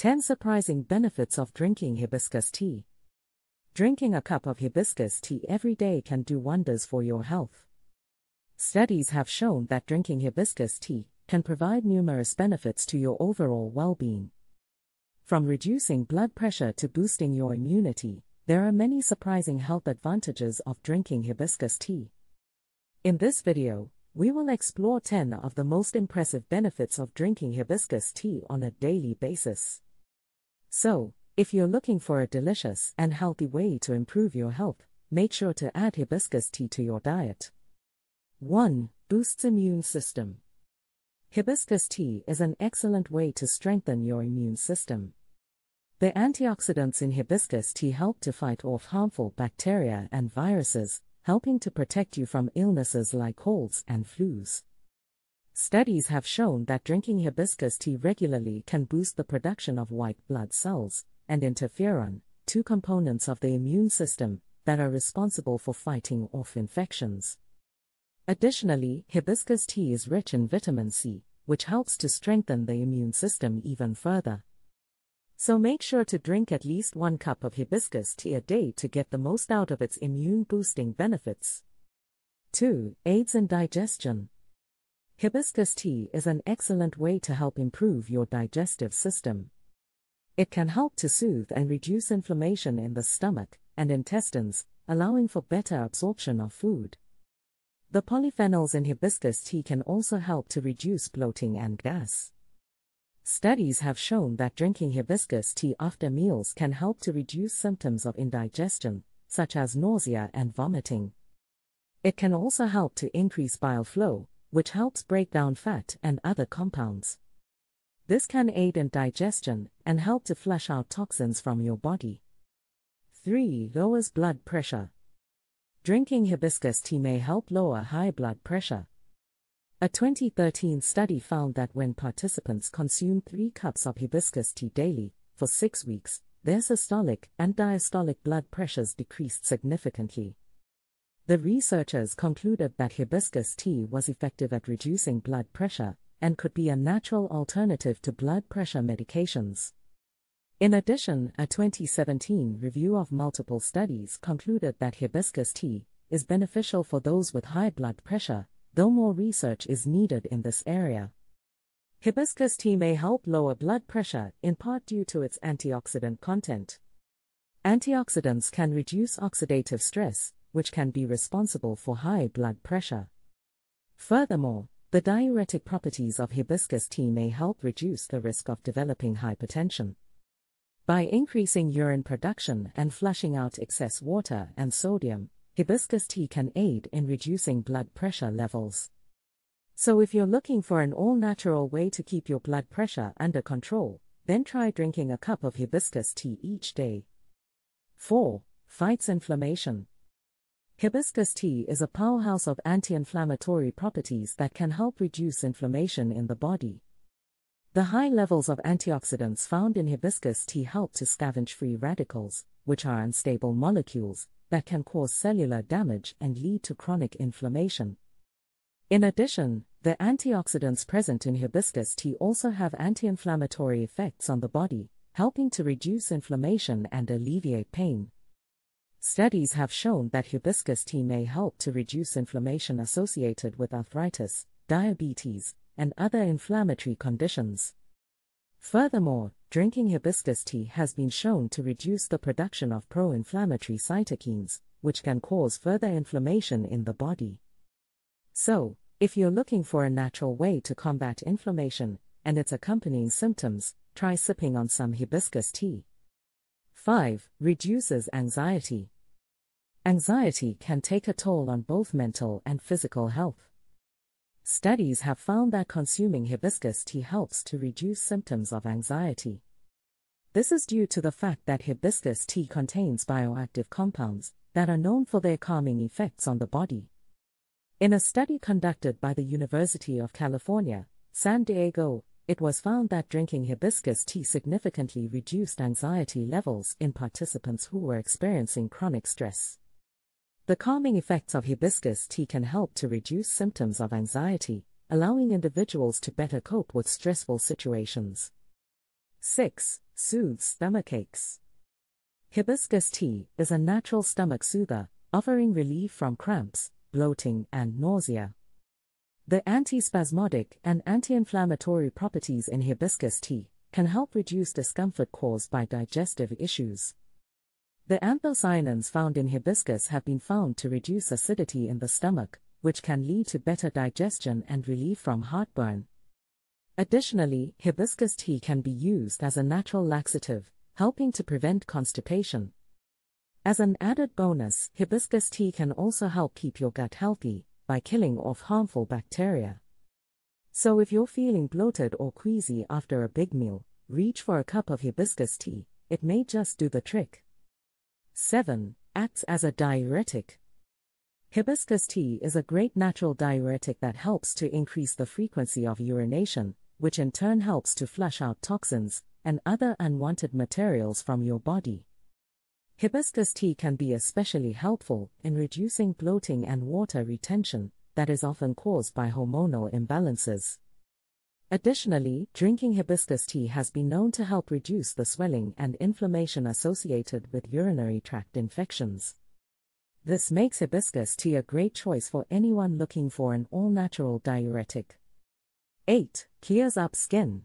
10 Surprising Benefits of Drinking Hibiscus Tea. Drinking a cup of hibiscus tea every day can do wonders for your health. Studies have shown that drinking hibiscus tea can provide numerous benefits to your overall well being. From reducing blood pressure to boosting your immunity, there are many surprising health advantages of drinking hibiscus tea. In this video, we will explore 10 of the most impressive benefits of drinking hibiscus tea on a daily basis. So, if you're looking for a delicious and healthy way to improve your health, make sure to add hibiscus tea to your diet. 1. Boosts immune system. Hibiscus tea is an excellent way to strengthen your immune system. The antioxidants in hibiscus tea help to fight off harmful bacteria and viruses, helping to protect you from illnesses like colds and flus. Studies have shown that drinking hibiscus tea regularly can boost the production of white blood cells and interferon, two components of the immune system that are responsible for fighting off infections. Additionally, hibiscus tea is rich in vitamin C, which helps to strengthen the immune system even further. So make sure to drink at least one cup of hibiscus tea a day to get the most out of its immune boosting benefits. 2. Aids in digestion. Hibiscus tea is an excellent way to help improve your digestive system. It can help to soothe and reduce inflammation in the stomach and intestines, allowing for better absorption of food. The polyphenols in hibiscus tea can also help to reduce bloating and gas. Studies have shown that drinking hibiscus tea after meals can help to reduce symptoms of indigestion, such as nausea and vomiting. It can also help to increase bile flow, which helps break down fat and other compounds. This can aid in digestion and help to flush out toxins from your body. 3. Lowers blood pressure. Drinking hibiscus tea may help lower high blood pressure. A 2013 study found that when participants consumed three cups of hibiscus tea daily, for six weeks, their systolic and diastolic blood pressures decreased significantly. The researchers concluded that hibiscus tea was effective at reducing blood pressure and could be a natural alternative to blood pressure medications. In addition, a 2017 review of multiple studies concluded that hibiscus tea is beneficial for those with high blood pressure though more research is needed in this area. Hibiscus tea may help lower blood pressure, in part due to its antioxidant content. Antioxidants can reduce oxidative stress, which can be responsible for high blood pressure. Furthermore, the diuretic properties of hibiscus tea may help reduce the risk of developing hypertension. By increasing urine production and flushing out excess water and sodium, hibiscus tea can aid in reducing blood pressure levels. So, if you're looking for an all natural way to keep your blood pressure under control, then try drinking a cup of hibiscus tea each day. 4. Fights inflammation. Hibiscus tea is a powerhouse of anti inflammatory properties that can help reduce inflammation in the body. The high levels of antioxidants found in hibiscus tea help to scavenge free radicals, which are unstable molecules, that can cause cellular damage and lead to chronic inflammation. In addition, the antioxidants present in hibiscus tea also have anti inflammatory effects on the body, helping to reduce inflammation and alleviate pain. Studies have shown that hibiscus tea may help to reduce inflammation associated with arthritis, diabetes, and other inflammatory conditions. Furthermore, drinking hibiscus tea has been shown to reduce the production of pro inflammatory cytokines, which can cause further inflammation in the body. So, if you're looking for a natural way to combat inflammation and its accompanying symptoms, try sipping on some hibiscus tea. 5. Reduces anxiety. Anxiety can take a toll on both mental and physical health. Studies have found that consuming hibiscus tea helps to reduce symptoms of anxiety. This is due to the fact that hibiscus tea contains bioactive compounds that are known for their calming effects on the body. In a study conducted by the University of California, San Diego, it was found that drinking hibiscus tea significantly reduced anxiety levels in participants who were experiencing chronic stress. The calming effects of hibiscus tea can help to reduce symptoms of anxiety, allowing individuals to better cope with stressful situations. 6. Soothes stomach aches. Hibiscus tea is a natural stomach soother, offering relief from cramps, bloating, and nausea. The antispasmodic and anti inflammatory properties in hibiscus tea can help reduce discomfort caused by digestive issues. The anthocyanins found in hibiscus have been found to reduce acidity in the stomach, which can lead to better digestion and relief from heartburn. Additionally, hibiscus tea can be used as a natural laxative, helping to prevent constipation. As an added bonus, hibiscus tea can also help keep your gut healthy by killing off harmful bacteria. So if you're feeling bloated or queasy after a big meal, reach for a cup of hibiscus tea, it may just do the trick. 7. Acts as a diuretic. Hibiscus tea is a great natural diuretic that helps to increase the frequency of urination, which in turn helps to flush out toxins and other unwanted materials from your body. Hibiscus tea can be especially helpful in reducing bloating and water retention that is often caused by hormonal imbalances. Additionally, drinking hibiscus tea has been known to help reduce the swelling and inflammation associated with urinary tract infections. This makes hibiscus tea a great choice for anyone looking for an all natural diuretic. 8. Clears up skin.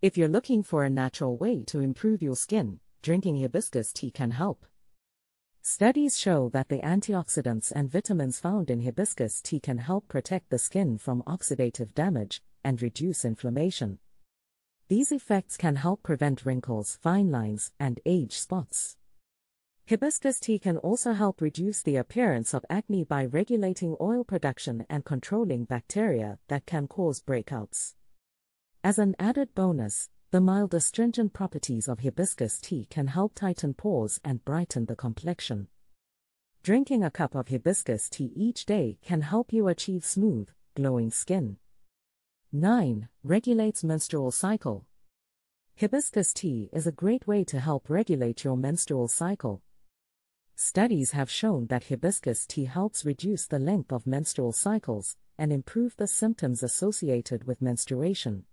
If you're looking for a natural way to improve your skin, drinking hibiscus tea can help. Studies show that the antioxidants and vitamins found in hibiscus tea can help protect the skin from oxidative damage and reduce inflammation. These effects can help prevent wrinkles, fine lines, and age spots. Hibiscus tea can also help reduce the appearance of acne by regulating oil production and controlling bacteria that can cause breakouts. As an added bonus, the mild astringent properties of hibiscus tea can help tighten pores and brighten the complexion. Drinking a cup of hibiscus tea each day can help you achieve smooth, glowing skin. 9. Regulates menstrual cycle. Hibiscus tea is a great way to help regulate your menstrual cycle. Studies have shown that hibiscus tea helps reduce the length of menstrual cycles and improve the symptoms associated with menstruation.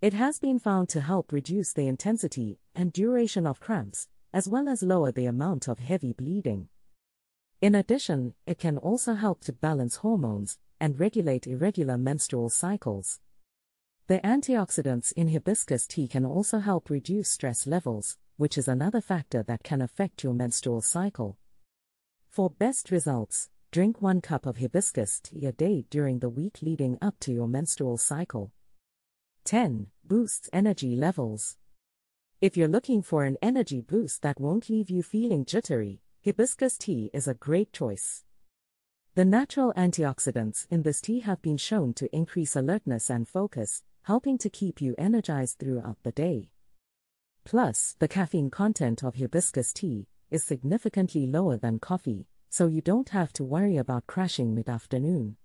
It has been found to help reduce the intensity and duration of cramps, as well as lower the amount of heavy bleeding. In addition, it can also help to balance hormones and regulate irregular menstrual cycles. The antioxidants in hibiscus tea can also help reduce stress levels, which is another factor that can affect your menstrual cycle. For best results, drink one cup of hibiscus tea a day during the week leading up to your menstrual cycle. 10. Boosts energy levels. If you're looking for an energy boost that won't leave you feeling jittery, hibiscus tea is a great choice. The natural antioxidants in this tea have been shown to increase alertness and focus, helping to keep you energized throughout the day. Plus, the caffeine content of hibiscus tea is significantly lower than coffee, so you don't have to worry about crashing mid afternoon.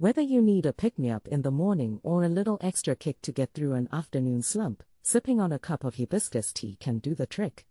Whether you need a pick me up in the morning or a little extra kick to get through an afternoon slump, sipping on a cup of hibiscus tea can do the trick.